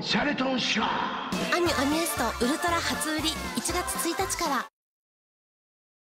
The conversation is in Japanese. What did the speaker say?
シャレトンシー。アミュアミュエストウルトラ初売り。1月1日から。